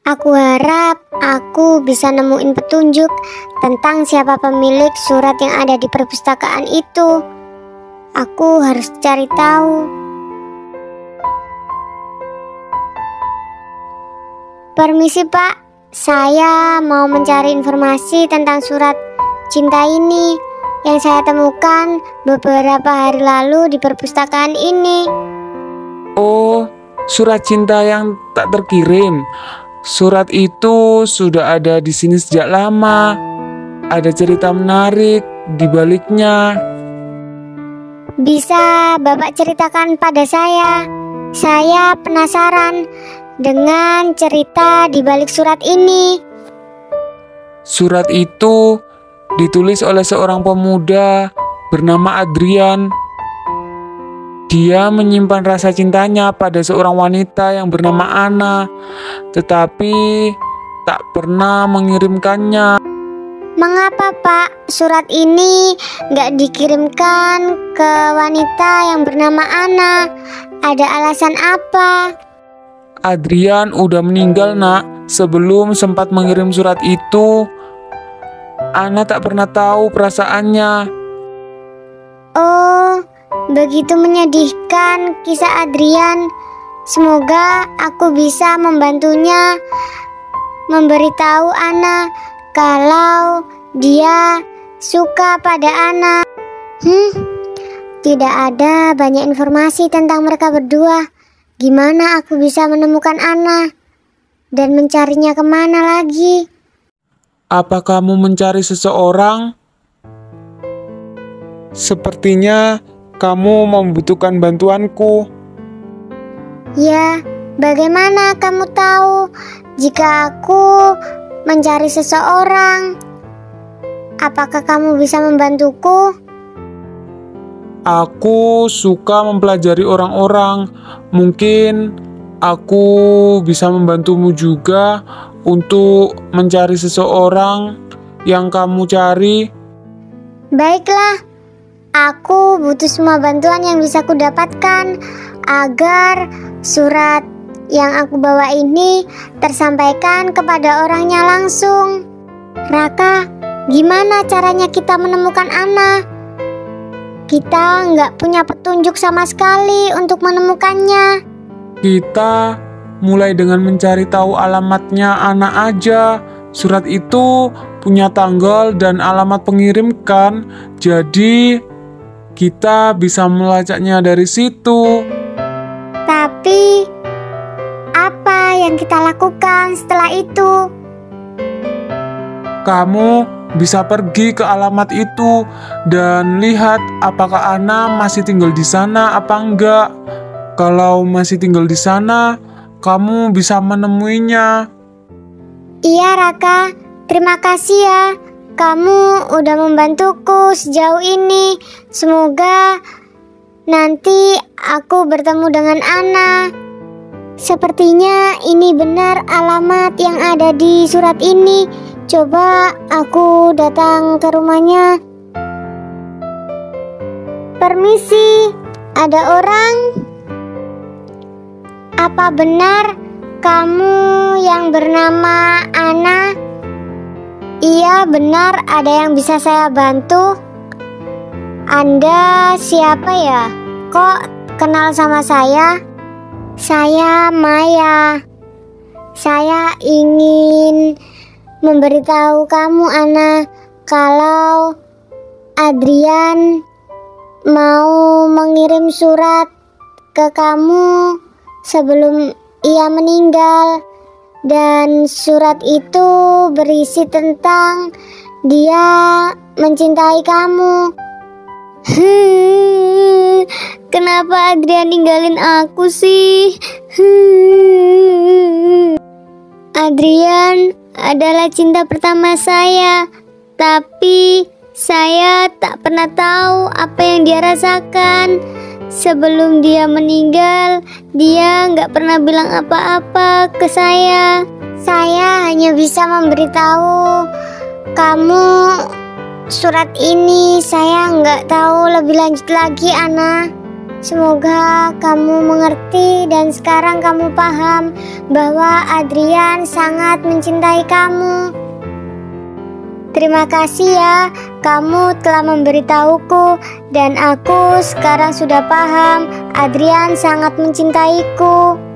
Aku harap aku bisa nemuin petunjuk tentang siapa pemilik surat yang ada di perpustakaan itu. Aku harus cari tahu. Permisi pak, saya mau mencari informasi tentang surat cinta ini yang saya temukan beberapa hari lalu di perpustakaan ini. Oh, surat cinta yang tak terkirim. Surat itu sudah ada di sini sejak lama. Ada cerita menarik di baliknya. Bisa Bapak ceritakan pada saya? Saya penasaran dengan cerita di balik surat ini. Surat itu ditulis oleh seorang pemuda bernama Adrian. Dia menyimpan rasa cintanya pada seorang wanita yang bernama Ana, tetapi tak pernah mengirimkannya. Mengapa Pak surat ini nggak dikirimkan ke wanita yang bernama Ana? Ada alasan apa? Adrian udah meninggal nak sebelum sempat mengirim surat itu. Ana tak pernah tahu perasaannya. Oh, begitu menyedihkan kisah Adrian. Semoga aku bisa membantunya memberitahu Ana kalau dia suka pada Ana. Hmm, tidak ada banyak informasi tentang mereka berdua. Gimana aku bisa menemukan Ana dan mencarinya ke mana lagi? Apa kamu mencari seseorang? Sepertinya kamu membutuhkan bantuanku. Ya, bagaimana kamu tahu jika aku mencari seseorang? Apakah kamu bisa membantuku? Aku suka mempelajari orang-orang. Mungkin aku bisa membantumu juga untuk mencari seseorang yang kamu cari. Baiklah, aku butuh semua bantuan yang bisa kudapatkan agar surat yang aku bawa ini tersampaikan kepada orangnya langsung. Raka, gimana caranya kita menemukan Ana? Kita nggak punya petunjuk sama sekali untuk menemukannya. Kita mulai dengan mencari tahu alamatnya anak aja. Surat itu punya tanggal dan alamat pengirim kan, jadi kita bisa melacaknya dari situ. Tapi apa yang kita lakukan setelah itu? Kamu bisa pergi ke alamat itu dan lihat apakah Ana masih tinggal di sana apa enggak. Kalau masih tinggal di sana, kamu bisa menemuinya. Iya, Raka. Terima kasih ya. Kamu udah membantuku sejauh ini. Semoga nanti aku bertemu dengan Ana. Sepertinya ini benar alamat yang ada di surat ini. Coba aku datang ke rumahnya. Permisi, ada orang? Apa benar kamu yang bernama Ana? Iya, benar. Ada yang bisa saya bantu? Anda siapa ya? Kok kenal sama saya? Saya Maya. Saya ingin memberitahu kamu Ana kalau Adrian mau mengirim surat ke kamu sebelum ia meninggal dan surat itu berisi tentang dia mencintai kamu. Kenapa Adrian ninggalin aku sih? Adrian adalah cinta pertama saya, tapi saya tak pernah tahu apa yang dia rasakan. Sebelum dia meninggal, dia nggak pernah bilang apa-apa ke saya. Saya hanya bisa memberitahu kamu surat ini. Saya nggak tahu lebih lanjut lagi, Ana. Semoga kamu mengerti dan sekarang kamu paham bahwa Adrian sangat mencintai kamu. Terima kasih ya, kamu telah memberitahuku dan aku sekarang sudah paham Adrian sangat mencintaiku.